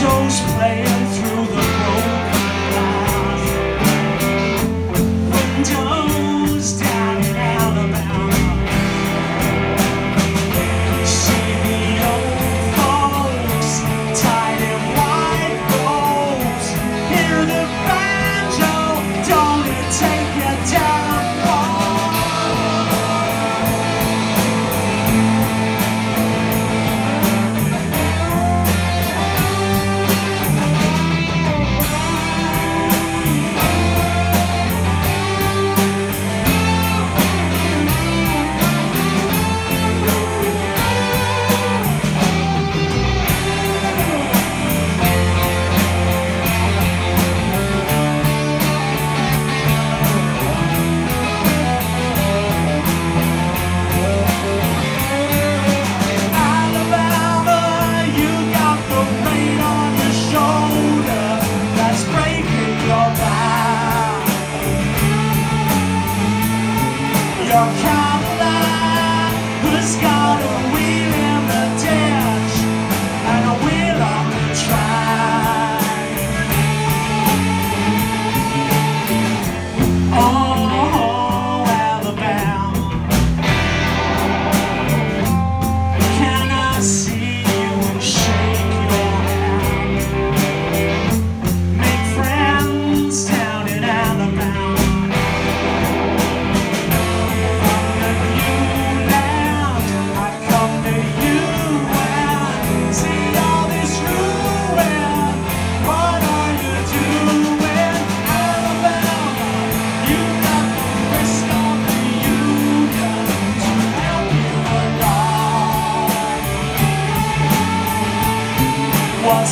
banjos playing through.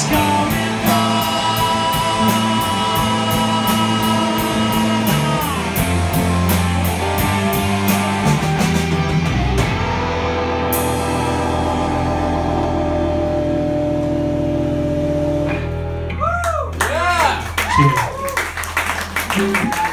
Yeah! on?